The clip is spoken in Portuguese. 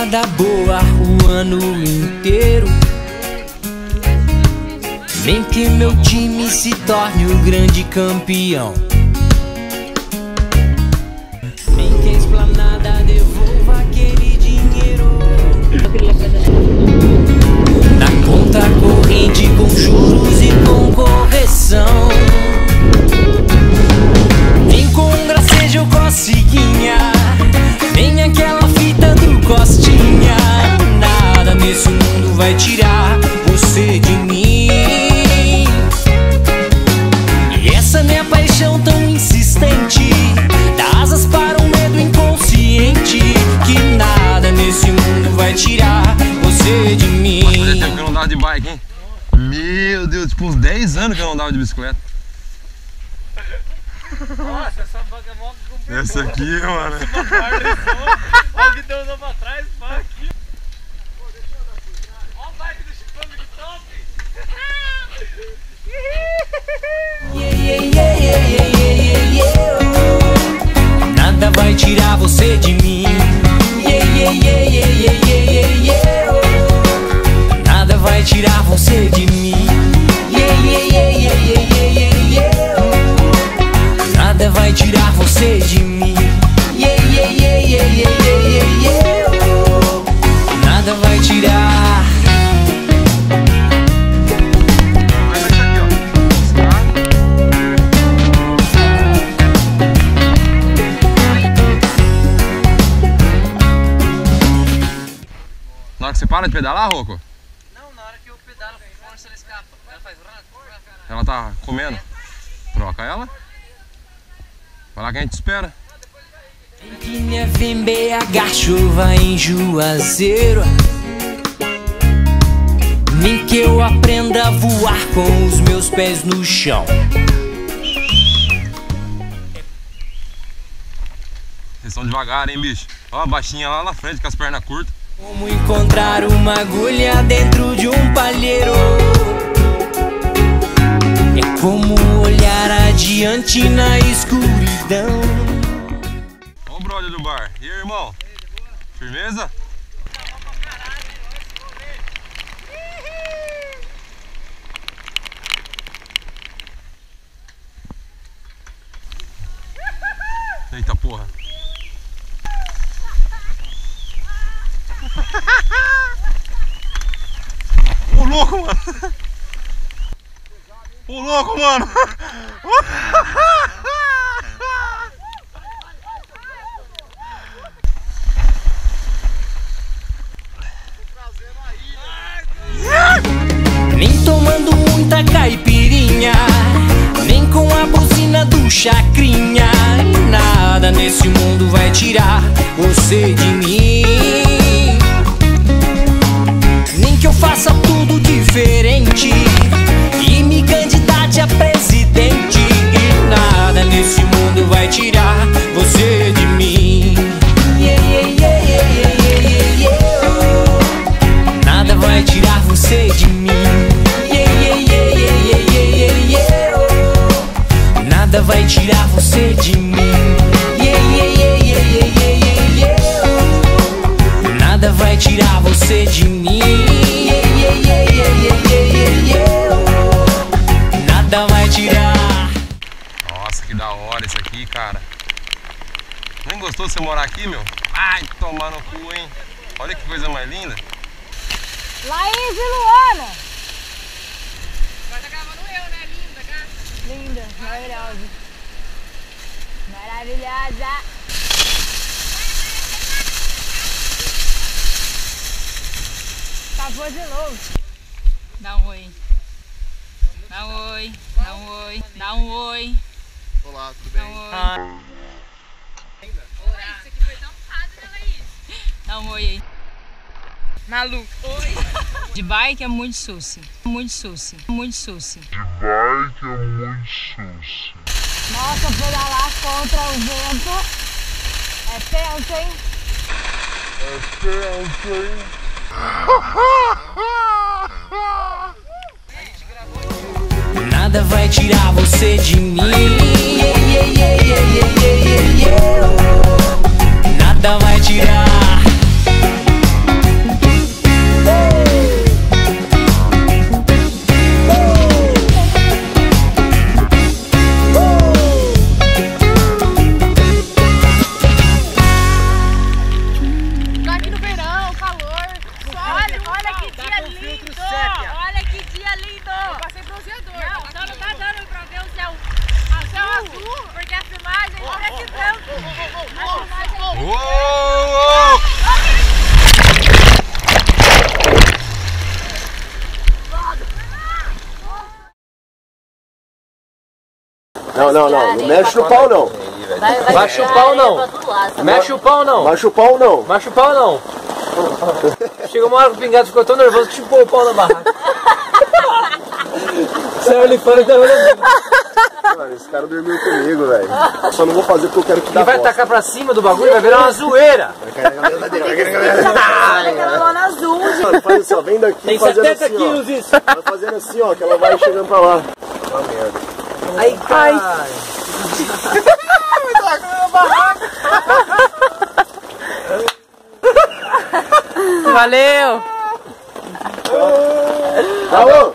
levada boa o ano inteiro. Nem que meu time se torne o grande campeão. Nem que a esplanada devolva aquele dinheiro. Na conta corrente vai tirar você de mim. E essa minha paixão tão insistente dá asas para um medo inconsciente. Que nada nesse mundo vai tirar você de mim. Fazia tempo que eu não andava de bike, hein? Meu Deus, tipo uns 10 anos que eu não andava de bicicleta. Nossa, essa banca é mó complicada. Essa aqui, mano. Olha o que Deus usou pra trás, você de mim. Yeah, yeah, yeah, yeah, yeah, yeah, yeah, yeah. Nada vai tirar. Na hora que você para de pedalar, Rocco, Não, na hora que eu pedalo com força, ela escapa. Ela faz... ela tá comendo. Troca ela. Vai lá que a gente espera. Que minha VMBH chuva em Juazeiro Nem que eu aprenda a voar com os meus pés no chão Vocês estão devagar, hein, bicho? Ó, a baixinha lá na frente com as pernas curtas. Como encontrar uma agulha dentro de um palheiro É como olhar adiante na escuridão Ó o brother do bar. E aí, irmão? Firmeza? Eita porra. Ô louco, mano! Ô louco, mano! Nem tomando muita caipirinha Nem com a buzina do chacrinha Nada nesse mundo vai tirar você de mim Nem que eu faça tudo diferente você de mim. Nada vai tirar você de mim. Nada vai tirar você de mim. Nada vai tirar. Nossa, que da hora isso aqui, cara. Nem gostou de você morar aqui, meu? Ai, tomar no cu, hein? Olha que coisa mais linda. Laís e Luana. Mas tá gravando eu, né? Linda, cara. Linda, maravilhosa. Maravilhosa. Acabou de novo. Dá um oi. Dá um oi. Dá um oi. Dá um oi. Olá, tudo Dá bem? um oi. Isso aqui foi tampado, né, Laís? Dá um oi aí. Maluco. Oi. De bike é muito suci. Muito suci. Muito suci. Nossa, pedalar contra o vento é tenso, hein? Nada vai tirar você de mim. Yeah, yeah, yeah, yeah, yeah, yeah, yeah, yeah. Nada vai tirar. Não, não, não. Não mexe no pau, não. Vai, Vai chupar ou não? Mexe o pau não. Mexe o pau, não. Mexe o pau não. Chegou uma hora que o pingado ficou tão nervoso que chupou o pau na barraca. Saiu ali fora e tá olhando. Mano, esse cara dormiu comigo, velho. Só não vou fazer porque eu quero que dá E vai bosta. tacar pra cima do bagulho, vai virar uma zoeira. Olha aquela lona azul. Mano, faz assim, ó. Vem daqui Tem fazendo 70 assim, quilos ó. isso. Vai fazendo assim, ó, que ela vai chegando pra lá. Uma merda. Ai, caralho. Valeu! Alô?